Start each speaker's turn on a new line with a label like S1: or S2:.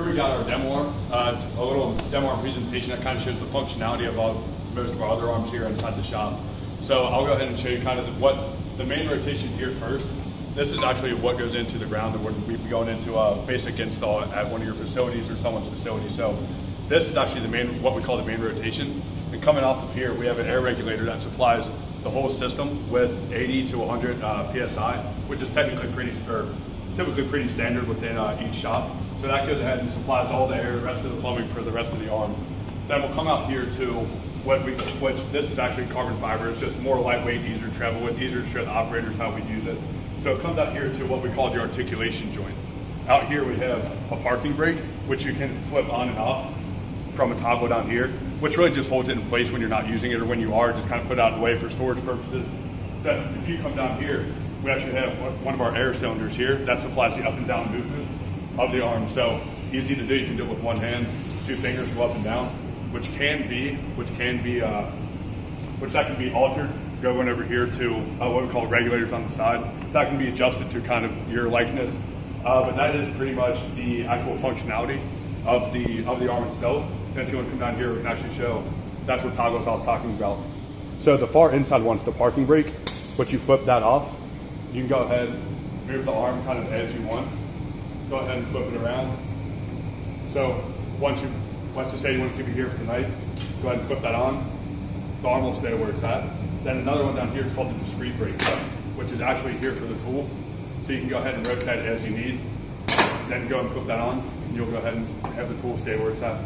S1: Here we got our demo arm, uh, a little demo arm presentation that kind of shows the functionality of most of our other arms here inside the shop. So I'll go ahead and show you kind of what the main rotation here first. This is actually what goes into the ground and we'd be going into a basic install at one of your facilities or someone's facility. So this is actually the main, what we call the main rotation. And coming off of here, we have an air regulator that supplies the whole system with 80 to 100 uh, PSI, which is technically pretty, or typically pretty standard within uh, each shop. So that goes ahead and supplies all the air, rest of the plumbing for the rest of the arm. Then we'll come out here to what we, which this is actually carbon fiber. It's just more lightweight, easier to travel with, easier to show the operators how we use it. So it comes out here to what we call the articulation joint. Out here we have a parking brake, which you can flip on and off from a toggle down here, which really just holds it in place when you're not using it or when you are, just kind of put out of the way for storage purposes. So if you come down here, we actually have one of our air cylinders here that supplies the up and down movement of the arm. So easy to do, you can do it with one hand, two fingers go up and down, which can be, which can be, uh, which that can be altered. Going over here to uh, what we call regulators on the side. That can be adjusted to kind of your likeness. Uh, but that is pretty much the actual functionality of the of the arm itself. And if you want to come down here, we can actually show that's what toggles I was talking about. So the far inside one's the parking brake, but you flip that off. You can go ahead, move the arm kind of as you want. Go ahead and flip it around. So once you, let's just say you want to keep it here for the night, go ahead and flip that on. The arm will stay where it's at. Then another one down here is called the discrete brake, which is actually here for the tool. So you can go ahead and rotate it as you need. Then go and flip that on, and you'll go ahead and have the tool stay where it's at.